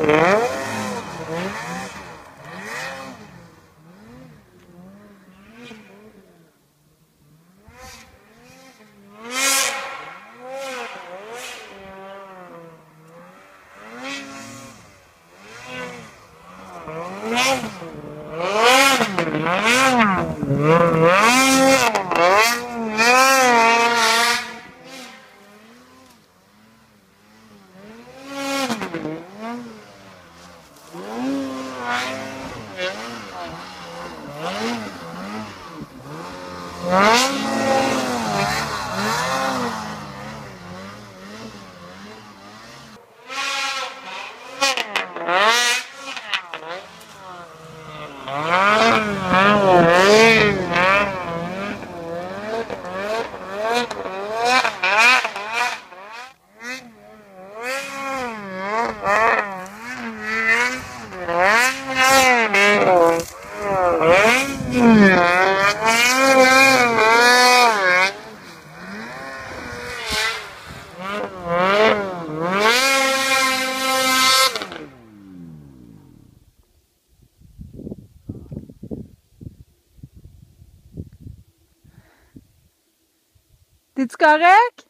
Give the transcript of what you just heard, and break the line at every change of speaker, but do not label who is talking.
Mm-hmm. Huh? T'es-tu correct?